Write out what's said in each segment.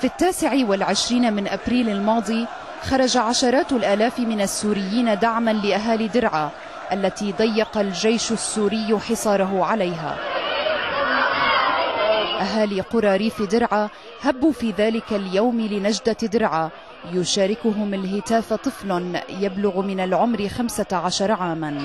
في التاسع والعشرين من أبريل الماضي خرج عشرات الآلاف من السوريين دعما لأهالي درعا التي ضيق الجيش السوري حصاره عليها. أهالي قرى ريف درعا هبوا في ذلك اليوم لنجدة درعا. يشاركهم الهتاف طفل يبلغ من العمر خمسة عشر عاما.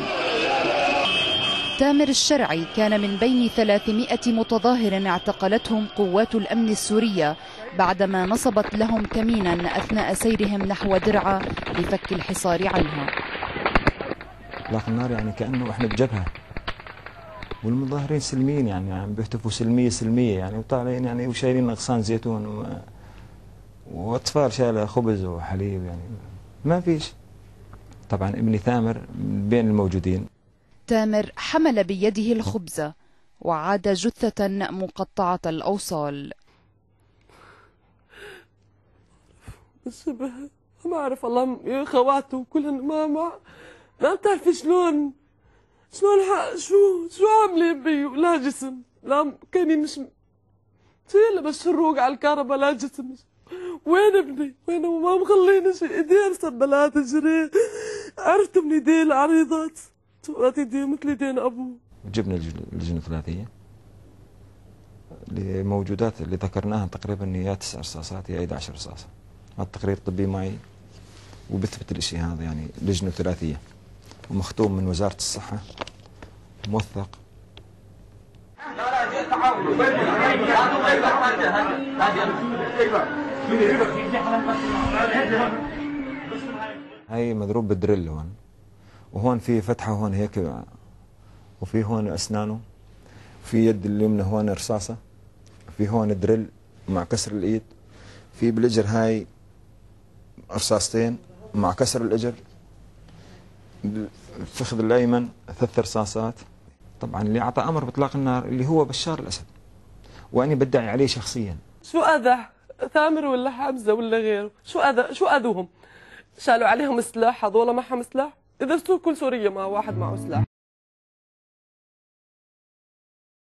تامر الشرعي كان من بين 300 متظاهر اعتقلتهم قوات الأمن السورية بعدما نصبت لهم كمينا أثناء سيرهم نحو درعا لفك الحصار عنها. اطلاق النار يعني كأنه إحنا بجبهة. والمظاهرين سلميين يعني عم بيهتفوا سلمية سلمية يعني وطالعين يعني وشايلين أغصان زيتون و... وأطفال شايلة خبز وحليب يعني. ما فيش. طبعا ابني ثامر بين الموجودين. تامر حمل بيده الخبز وعاد جثة مقطعة الأوصال. الشبه ما أعرف الله يا خواته كلهن ما ما ما بتعرفي شلون؟ شلون. شو شو عاملين بي؟ لا جسم لا كأني مش شيء بس شروق على الكهرباء لا جسم. وين ابني؟ وين ما مخليني شيء. ايديه سبلات تجري. عرفت من ايديه العريضات سوقات ايديه مثل ايدين ابوه جبنا اللجنه الثلاثية. الموجودات اللي ذكرناها تقريبا يا تسع رصاصات يا 11 رصاصة. هذا التقرير الطبي معي. وبثبت الشيء هذا يعني لجنة ثلاثية. ومختوم من وزارة الصحة. موثق. هاي مضروب بالدريل هون. وهون في فتحة هون هيك وفي هون أسنانه في يد اليمنى هون رصاصة في هون دريل مع كسر الإيد في بالإجر هاي رصاصتين مع كسر الإجر الفخذ الأيمن ثلاث رصاصات. طبعا اللي أعطى أمر بإطلاق النار اللي هو بشار الأسد وأني بدعي عليه شخصيا. شو أذى؟ ثامر ولا حمزة ولا غيره؟ شو أذى؟ شو أذوهم؟ شالوا عليهم سلاح هذول معهم سلاح؟ إذا كل سوريا مع واحد معه سلاح